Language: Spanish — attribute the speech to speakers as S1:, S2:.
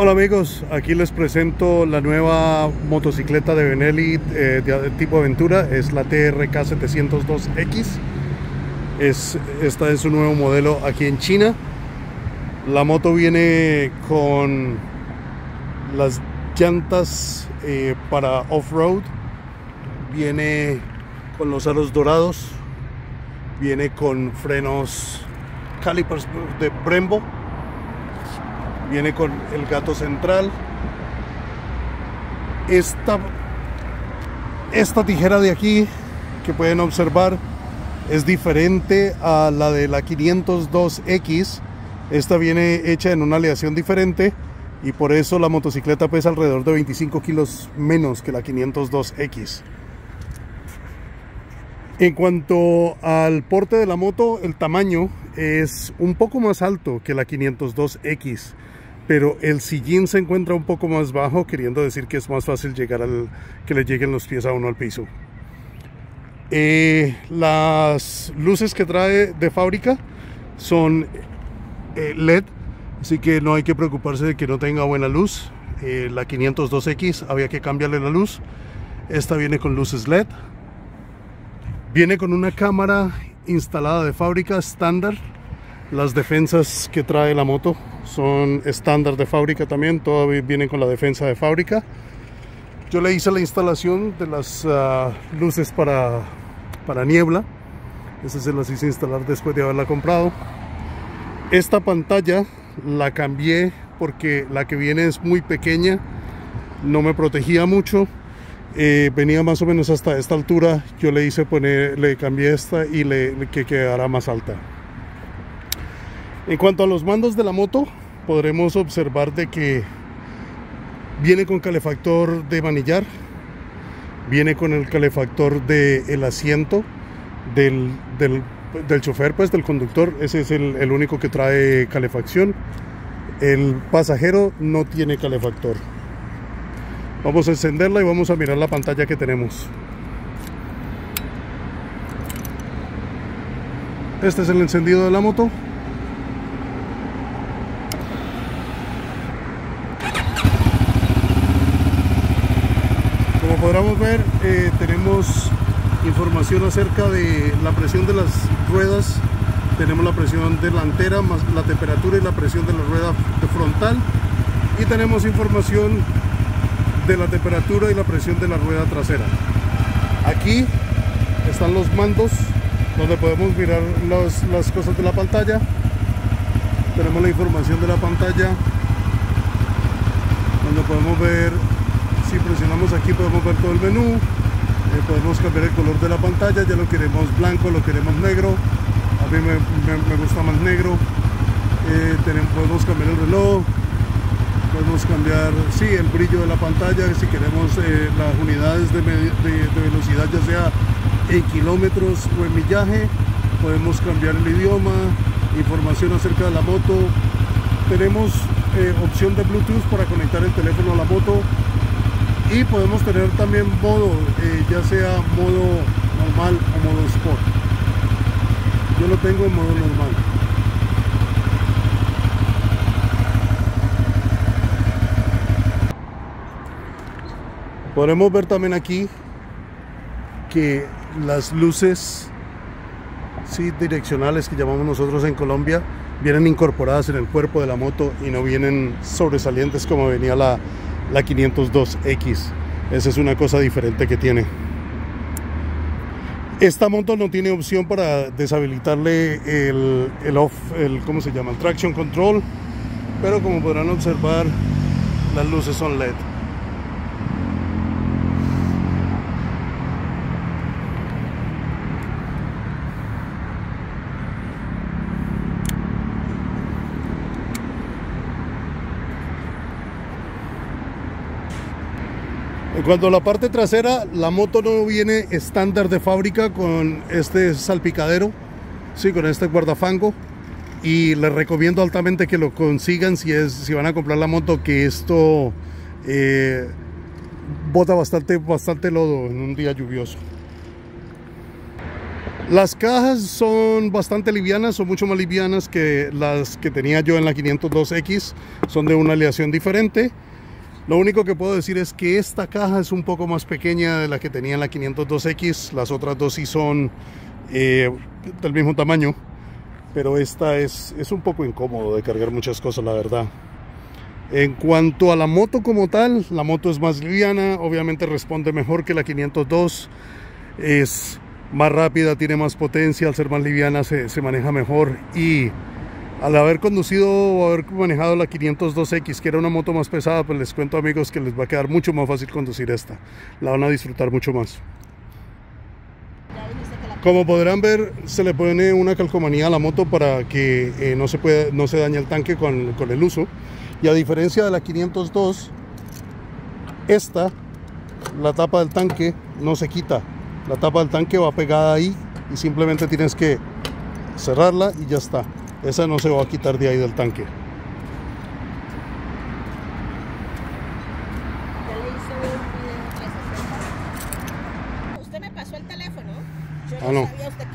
S1: Hola amigos, aquí les presento la nueva motocicleta de Benelli eh, de tipo aventura, es la TRK 702X. Es, esta es un nuevo modelo aquí en China. La moto viene con las llantas eh, para off-road, viene con los aros dorados, viene con frenos calipers de Brembo viene con el gato central. Esta esta tijera de aquí que pueden observar es diferente a la de la 502X esta viene hecha en una aleación diferente y por eso la motocicleta pesa alrededor de 25 kilos menos que la 502X en cuanto al porte de la moto, el tamaño es un poco más alto que la 502X, pero el sillín se encuentra un poco más bajo, queriendo decir que es más fácil llegar al que le lleguen los pies a uno al piso. Eh, las luces que trae de fábrica son eh, LED, así que no hay que preocuparse de que no tenga buena luz. Eh, la 502X había que cambiarle la luz. Esta viene con luces LED. Viene con una cámara instalada de fábrica estándar. Las defensas que trae la moto son estándar de fábrica también. Todavía vienen con la defensa de fábrica. Yo le hice la instalación de las uh, luces para, para niebla. Esas se las hice instalar después de haberla comprado. Esta pantalla la cambié porque la que viene es muy pequeña. No me protegía mucho eh, venía más o menos hasta esta altura yo le hice poner le cambié esta y le, que quedará más alta en cuanto a los mandos de la moto podremos observar de que viene con calefactor de manillar viene con el calefactor del el asiento del, del, chofer pues del conductor ese es el único que trae calefacción el pasajero no tiene calefactor Vamos a encenderla y vamos a mirar la pantalla que tenemos. Este es el encendido de la moto. Podremos ver, eh, tenemos información acerca de la presión de las ruedas. Tenemos la presión delantera, más la temperatura y la presión de la rueda frontal. Y tenemos información de la temperatura y la presión de la rueda trasera. Aquí están los mandos donde podemos mirar las cosas de la pantalla. Tenemos la información de la pantalla donde podemos ver, si presionamos aquí podemos ver todo el menú. Eh, podemos cambiar el color de la pantalla, ya lo queremos blanco, lo queremos negro. A mí me, gusta más negro. Eh, podemos cambiar el reloj, podemos cambiar sí el brillo de la pantalla si queremos eh, las unidades de, velocidad ya sea en kilómetros o en millaje podemos cambiar el idioma información acerca de la moto tenemos opción de bluetooth para conectar el teléfono a la moto y podemos tener también modo eh, ya sea modo normal o modo sport. Yo lo tengo en modo normal. Podemos ver también aquí que las luces sí, direccionales que llamamos nosotros en Colombia vienen incorporadas en el cuerpo de la moto y no vienen sobresalientes como venía la, la 502X. Esa es una cosa diferente que tiene. Esta moto no tiene opción para deshabilitarle el, el off, el, ¿cómo se llama? El traction control, pero como podrán observar, las luces son LED. En cuanto a la parte trasera, la moto no viene estándar de fábrica con este salpicadero, sí, con este guardafango. Y les recomiendo altamente que lo consigan si, es, si van a comprar la moto, que esto eh, bota bastante, bastante lodo en un día lluvioso. Las cajas son bastante livianas, son mucho más livianas que las que tenía yo en la 502X, son de una aleación diferente. Lo único que puedo decir es que esta caja es un poco más pequeña de la que tenía en la 502X, las otras dos sí son eh, del mismo tamaño, pero esta es, es un poco incómodo de cargar muchas cosas, la verdad. En cuanto a la moto como tal, la moto es más liviana, obviamente responde mejor que la 502, es más rápida, tiene más potencia, al ser más liviana se, se maneja mejor y al haber conducido o haber manejado la 502X, que era una moto más pesada, pues les cuento amigos que les va a quedar mucho más fácil conducir esta. La van a disfrutar mucho más. Como podrán ver, se le pone una calcomanía a la moto para que eh, no, se no se dañe el tanque con, con el uso. Y a diferencia de la 502, esta, la tapa del tanque, no se quita. La tapa del tanque va pegada ahí y simplemente tienes que cerrarla y ya está. Esa no se va a quitar de ahí del tanque.
S2: Usted me pasó el teléfono. Yo
S1: Ah, no.
S2: sabía usted